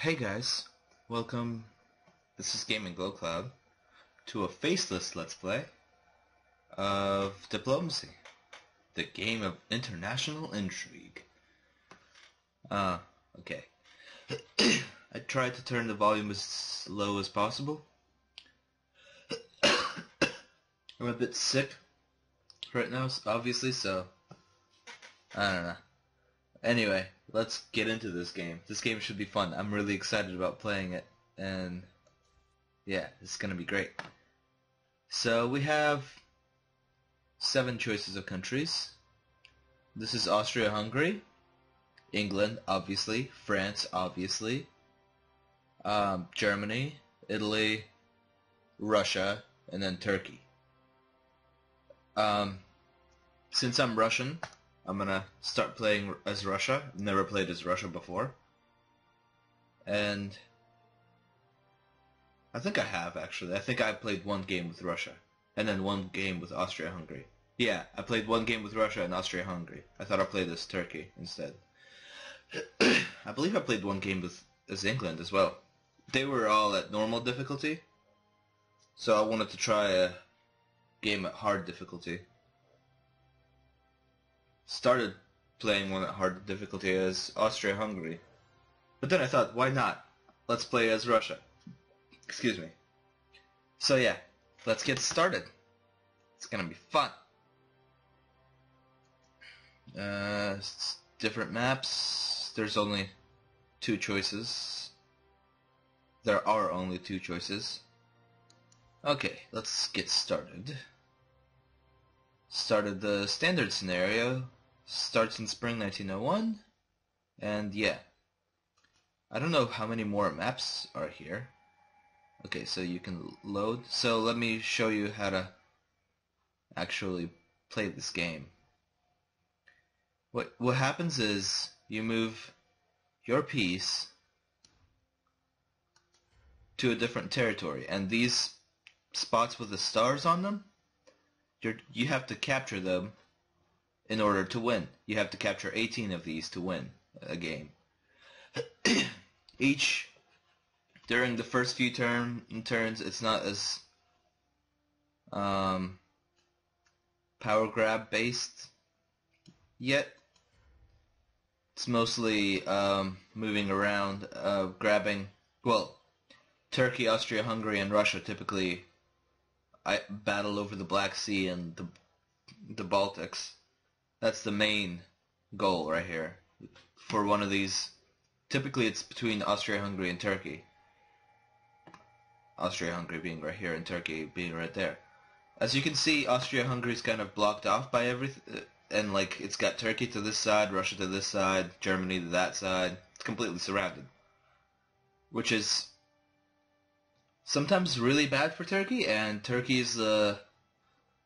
hey guys, welcome, this is Gaming Glow Cloud, to a faceless Let's Play of Diplomacy, the game of international intrigue. Uh, okay. I tried to turn the volume as low as possible. I'm a bit sick right now, obviously, so I don't know. Anyway, let's get into this game. This game should be fun. I'm really excited about playing it, and yeah, it's gonna be great. So we have seven choices of countries. This is Austria-Hungary, England, obviously, France, obviously, um, Germany, Italy, Russia, and then Turkey. Um, since I'm Russian, I'm gonna start playing as Russia. Never played as Russia before. And I think I have actually. I think I played one game with Russia and then one game with Austria-Hungary. Yeah, I played one game with Russia and Austria-Hungary. I thought I played as Turkey instead. I believe I played one game with as England as well. They were all at normal difficulty, so I wanted to try a game at hard difficulty started playing one at hard difficulty as Austria-Hungary. But then I thought, why not? Let's play as Russia. Excuse me. So yeah, let's get started. It's gonna be fun. Uh, different maps. There's only two choices. There are only two choices. Okay, let's get started. Started the standard scenario, starts in spring 1901, and yeah. I don't know how many more maps are here. Okay, so you can load. So let me show you how to actually play this game. What what happens is you move your piece to a different territory, and these spots with the stars on them, you you have to capture them in order to win. You have to capture 18 of these to win a game. Each during the first few turn turns, it's not as um, power grab based yet. It's mostly um, moving around, uh, grabbing. Well, Turkey, Austria, Hungary, and Russia typically I battle over the Black Sea and the the Baltics. That's the main goal right here for one of these. Typically, it's between Austria-Hungary and Turkey. Austria-Hungary being right here and Turkey being right there. As you can see, Austria-Hungary is kind of blocked off by everything, uh, and like it's got Turkey to this side, Russia to this side, Germany to that side. It's completely surrounded, which is sometimes really bad for Turkey, and Turkey is the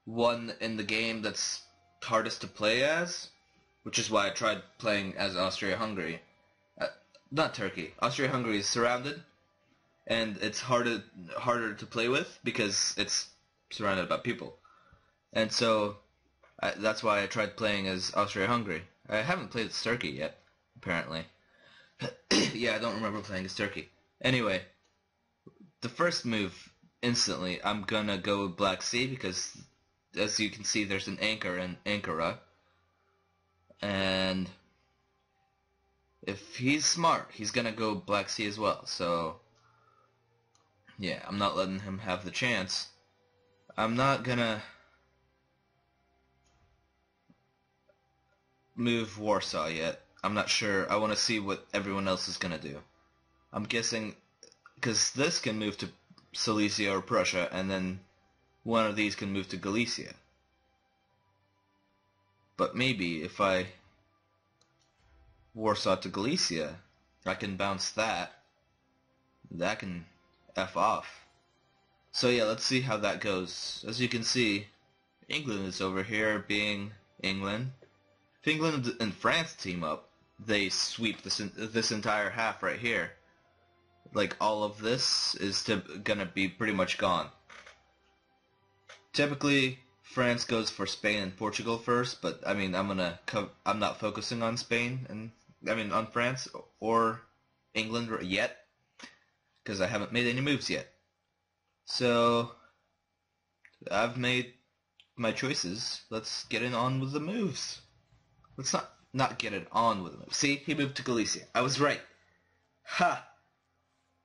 one in the game that's hardest to play as, which is why I tried playing as Austria-Hungary. Uh, not Turkey. Austria-Hungary is surrounded, and it's harder harder to play with because it's surrounded by people. And so I, that's why I tried playing as Austria-Hungary. I haven't played as Turkey yet, apparently. yeah, I don't remember playing as Turkey. Anyway, the first move, instantly, I'm gonna go with Black Sea because as you can see, there's an anchor in Ankara. And if he's smart, he's gonna go Black Sea as well. So, yeah, I'm not letting him have the chance. I'm not gonna move Warsaw yet. I'm not sure. I want to see what everyone else is gonna do. I'm guessing because this can move to Silesia or Prussia, and then one of these can move to Galicia. But maybe if I Warsaw to Galicia, I can bounce that. That can F off. So yeah, let's see how that goes. As you can see, England is over here being England. If England and France team up, they sweep this this entire half right here. Like all of this is to, gonna be pretty much gone. Typically, France goes for Spain and Portugal first, but I mean, I'm gonna I'm not focusing on Spain and I mean on France or England yet, because I haven't made any moves yet. So, I've made my choices. Let's get it on with the moves. Let's not not get it on with the moves. See, he moved to Galicia. I was right. Ha!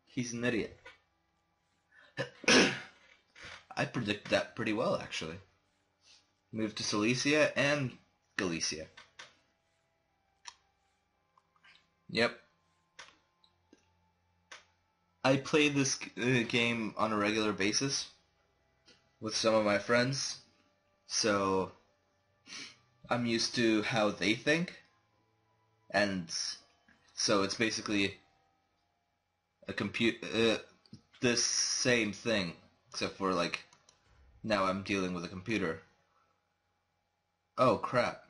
He's an idiot. I predicted that pretty well, actually. Moved to Silesia and Galicia. Yep. I play this uh, game on a regular basis with some of my friends, so I'm used to how they think, and so it's basically a compute uh, this same thing, except for like now I'm dealing with a computer. Oh crap.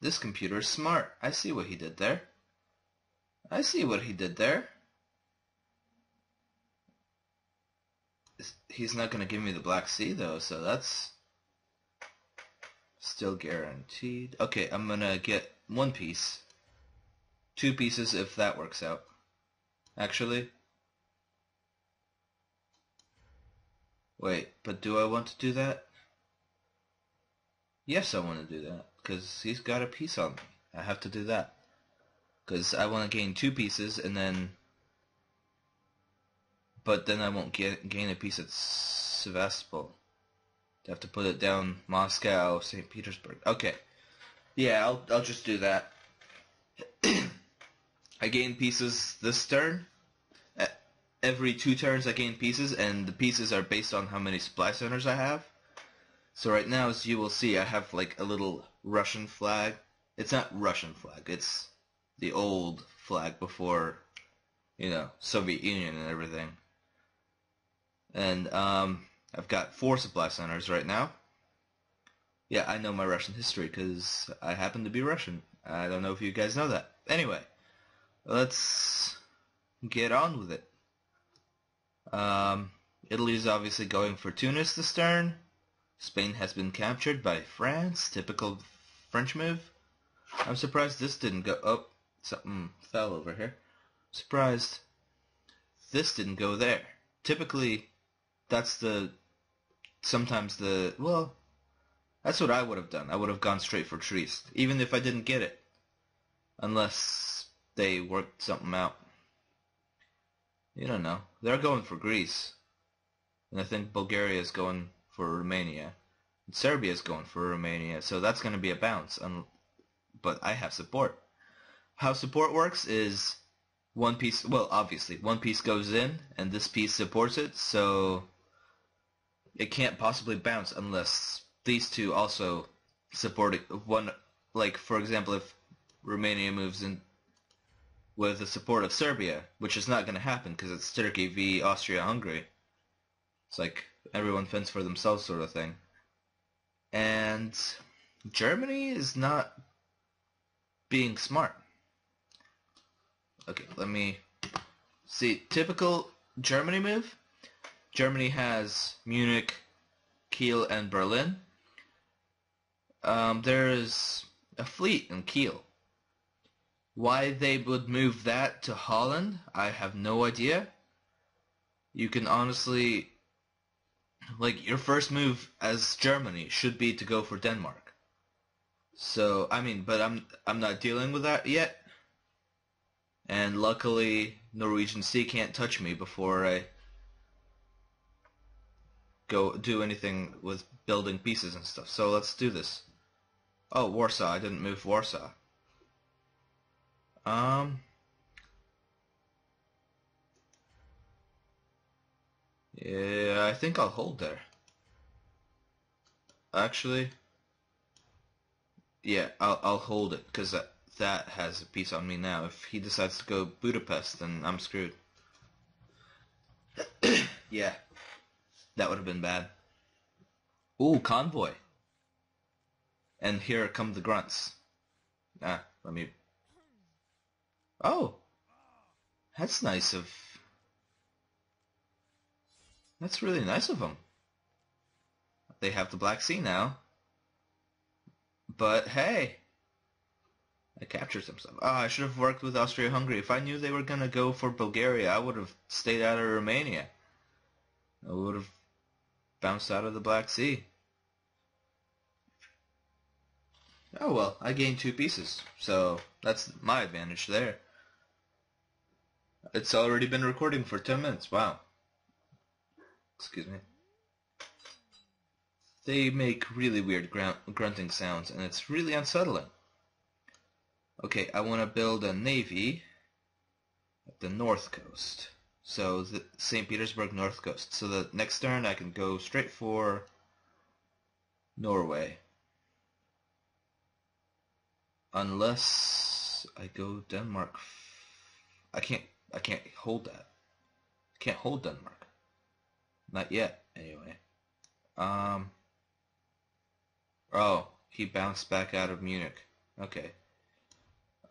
This computer is smart. I see what he did there. I see what he did there. He's not going to give me the Black Sea, though, so that's still guaranteed. Okay, I'm going to get one piece. Two pieces if that works out. Actually. Wait, but do I want to do that? Yes, I want to do that, because he's got a piece on me. I have to do that. Because I want to gain two pieces and then... But then I won't get, gain a piece at Sevastopol. I have to put it down Moscow, St. Petersburg. Okay. Yeah, I'll, I'll just do that. I gain pieces this turn. Every two turns I gain pieces, and the pieces are based on how many supply centers I have. So right now, as you will see, I have like a little Russian flag. It's not Russian flag, it's the old flag before, you know, Soviet Union and everything. And um, I've got four supply centers right now. Yeah, I know my Russian history because I happen to be Russian. I don't know if you guys know that. Anyway, let's get on with it. Um, Italy is obviously going for Tunis this turn. Spain has been captured by France. Typical French move. I'm surprised this didn't go up. Something fell over here. Surprised this didn't go there. Typically, that's the, sometimes the, well, that's what I would have done. I would have gone straight for Trieste, even if I didn't get it. Unless they worked something out. You don't know. They're going for Greece. And I think Bulgaria is going for Romania. And Serbia is going for Romania. So that's going to be a bounce. But I have support how support works is one piece, well, obviously, one piece goes in, and this piece supports it, so it can't possibly bounce unless these two also support it. One, like, for example, if Romania moves in with the support of Serbia, which is not going to happen because it's Turkey v. Austria-Hungary. It's like everyone fends for themselves sort of thing. And Germany is not being smart. Okay, let me see. Typical Germany move. Germany has Munich, Kiel, and Berlin. Um, there's a fleet in Kiel. Why they would move that to Holland, I have no idea. You can honestly, like, your first move as Germany should be to go for Denmark. So, I mean, but I'm I'm not dealing with that yet. And luckily, Norwegian Sea can't touch me before I go do anything with building pieces and stuff. So let's do this. Oh, Warsaw. I didn't move Warsaw. Um... Yeah, I think I'll hold there. Actually, yeah, I'll I'll hold it because that that has a piece on me now. If he decides to go Budapest, then I'm screwed. yeah. That would have been bad. Ooh, convoy. And here come the grunts. Ah, let me... Oh! That's nice of... That's really nice of them. They have the Black Sea now. But hey, ah, I captured some stuff. Oh, I should have worked with Austria-Hungary. If I knew they were going to go for Bulgaria, I would have stayed out of Romania. I would have bounced out of the Black Sea. Oh well, I gained two pieces, so that's my advantage there. It's already been recording for 10 minutes, wow. Excuse me. They make really weird grunting sounds, and it's really unsettling. Okay, I want to build a navy at the north coast. So the St. Petersburg north coast. So the next turn I can go straight for Norway. Unless I go Denmark. I can't I can't hold that. I can't hold Denmark. Not yet, anyway. Um Oh, he bounced back out of Munich. Okay.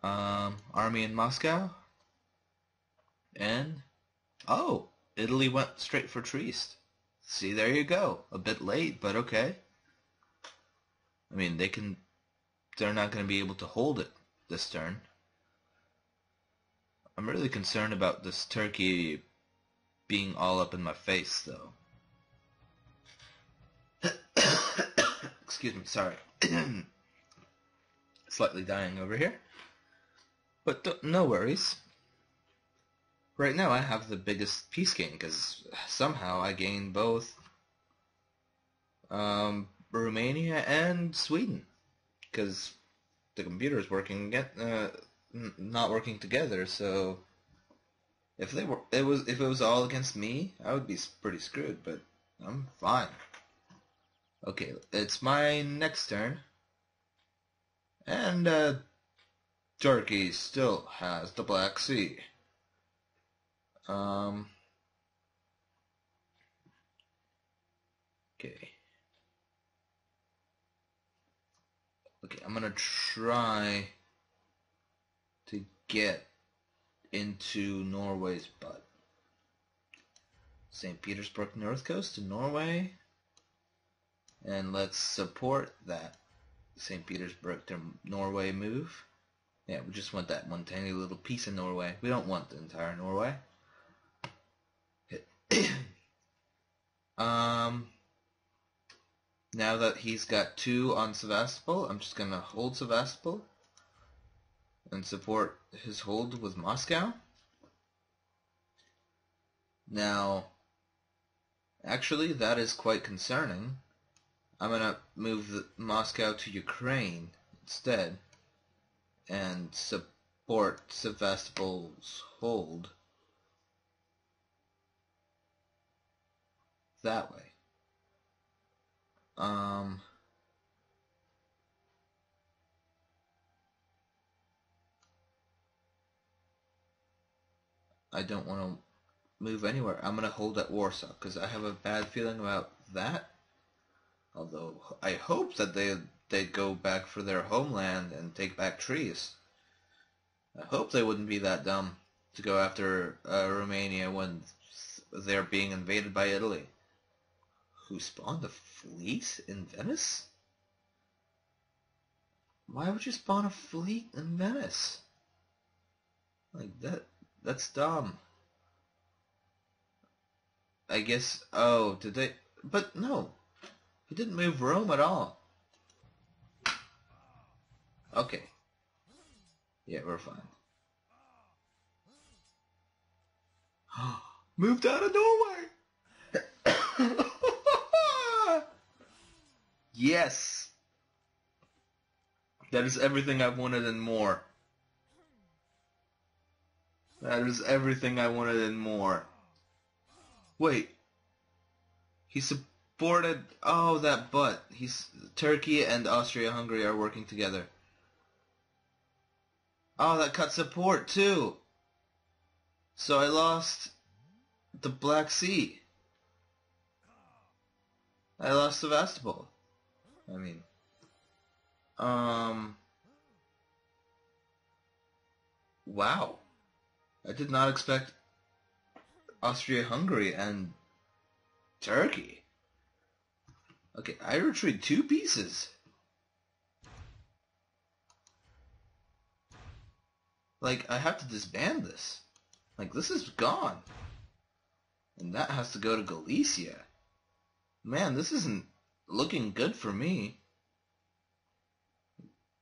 Um, army in Moscow. And, oh, Italy went straight for Trieste. See, there you go. A bit late, but okay. I mean, they can, they're not going to be able to hold it this turn. I'm really concerned about this Turkey being all up in my face, though. Excuse me, sorry. Slightly dying over here. But no worries. Right now I have the biggest piece gain because somehow I gained both um, Romania and Sweden because the computer is working again, uh, not working together. So if they were, it was if it was all against me, I would be pretty screwed. But I'm fine. Okay, it's my next turn, and uh, Turkey still has the Black Sea. Um, okay. Okay, I'm gonna try get into Norway's butt. St. Petersburg North Coast to Norway. And let's support that St. Petersburg to Norway move. Yeah, we just want that one tiny little piece of Norway. We don't want the entire Norway. um, now that he's got two on Sevastopol, I'm just going to hold Sevastopol and support his hold with Moscow. Now, actually, that is quite concerning. I'm going to move Moscow to Ukraine instead and support Sevastopol's hold that way. Um, I don't want to move anywhere. I'm going to hold at Warsaw because I have a bad feeling about that. Although I hope that they they'd go back for their homeland and take back Trieste. I hope they wouldn't be that dumb to go after uh, Romania when they're being invaded by Italy. Who spawned a fleet in Venice? Why would you spawn a fleet in Venice? Like that that's dumb. I guess oh, did they but no. He didn't move Rome at all. Okay. Yeah, we're fine. Moved out of Norway! yes! That is everything I wanted and more. That is everything I wanted and more. Wait. He supported... Oh, that butt. He's... Turkey and Austria-Hungary are working together. Oh, that cut support too. So I lost the Black Sea. I lost Sevastopol. I mean, um, wow. I did not expect Austria-Hungary and Turkey. Okay, I retreat two pieces. Like, I have to disband this. Like, this is gone. And that has to go to Galicia. Man, this isn't looking good for me.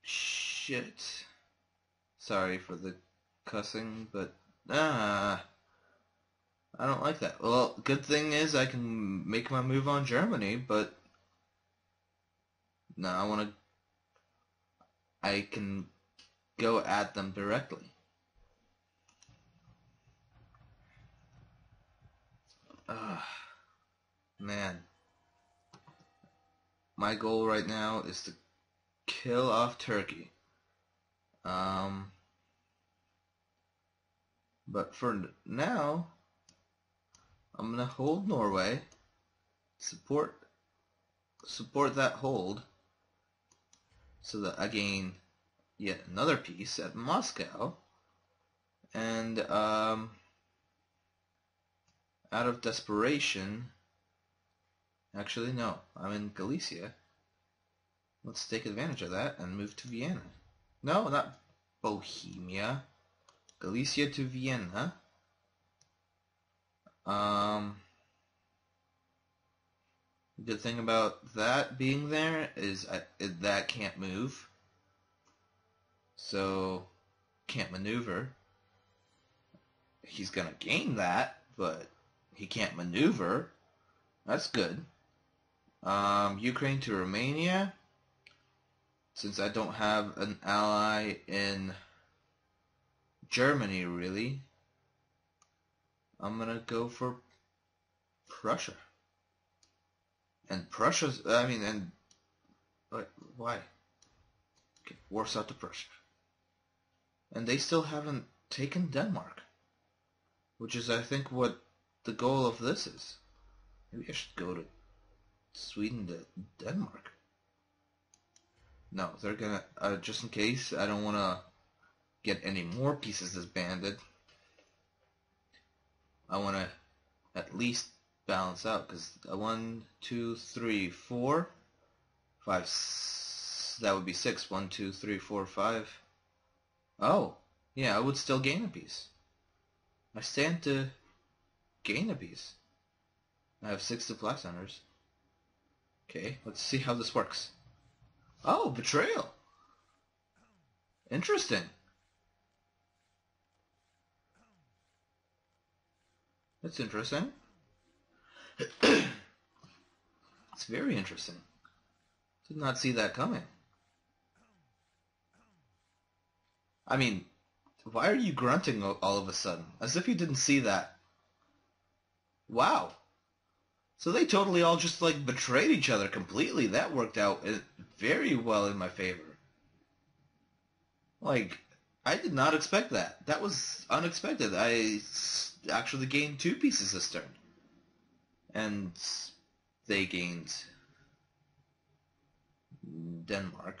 Shit. Sorry for the cussing, but ah, I don't like that. Well, good thing is I can make my move on Germany, but no, I want to. I can go at them directly. Ah, man. My goal right now is to kill off Turkey. Um, but for now, I'm gonna hold Norway, support support that hold, so that I gain yet another piece at Moscow, and um, out of desperation, actually no, I'm in Galicia. Let's take advantage of that and move to Vienna. No, not Bohemia. Galicia to Vienna. Um, good thing about that being there is I, that can't move. So, can't maneuver. He's going to gain that, but he can't maneuver. That's good. Um, Ukraine to Romania. Since I don't have an ally in Germany, really, I'm to go for Prussia. And Prussia's, I mean, and, why? Okay, Warsaw to Prussia. And they still haven't taken Denmark. Which is, I think, what the goal of this is. Maybe I should go to Sweden to Denmark. No, they're gonna, uh, just in case, I don't want to get any more pieces disbanded. I want to at least balance out because one, two, three, four, five. That would be six. One, two, three, four, five. Oh, yeah, I would still gain a piece. I stand to gain a piece. I have six supply centers. Okay, let's see how this works. Oh, betrayal. Interesting. That's interesting. it's very interesting. Did not see that coming. I mean, why are you grunting all of a sudden? As if you didn't see that. Wow. So they totally all just like betrayed each other completely. That worked out uh, very well in my favor. Like, I did not expect that. That was unexpected. I actually gained two pieces this turn. And they gained Denmark.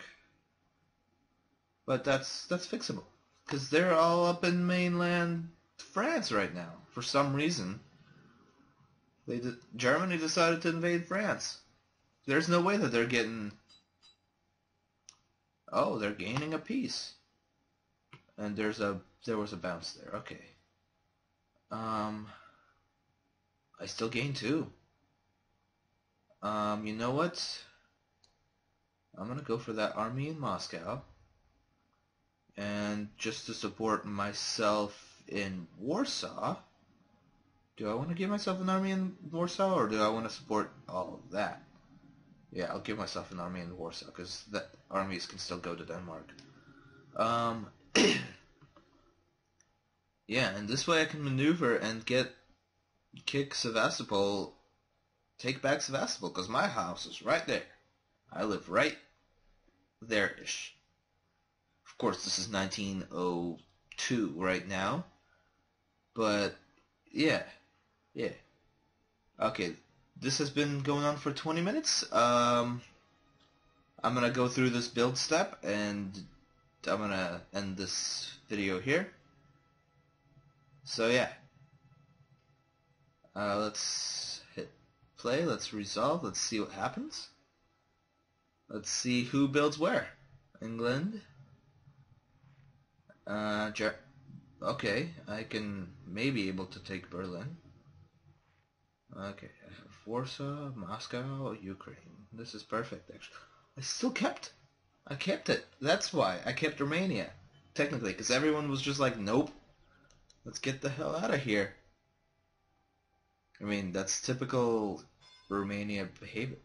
But that's that's fixable. Because they're all up in mainland France right now. For some reason. They did, Germany decided to invade France. There's no way that they're getting... Oh, they're gaining a piece. And there's a there was a bounce there. Okay. Um, I still gain two. Um, you know what? I'm gonna go for that army in Moscow. And just to support myself in Warsaw, do I want to give myself an army in Warsaw or do I want to support all of that? Yeah, I'll give myself an army in Warsaw because that armies can still go to Denmark. Um, Yeah, and this way I can maneuver and get kick Sevastopol, take back Sevastopol, because my house is right there. I live right there-ish. Of course, this is 1902 right now, but yeah, yeah. Okay, this has been going on for 20 minutes. Um, I'm going to go through this build step, and I'm going to end this video here. So yeah. Uh, let's hit play. Let's resolve. Let's see what happens. Let's see who builds where. England. Uh, Ger Okay, I can maybe able to take Berlin. Okay, Warsaw, Moscow, Ukraine. This is perfect, actually. I still kept. I kept it. That's why I kept Romania, technically, because everyone was just like, nope. Let's get the hell out of here. I mean, that's typical Romania behavior.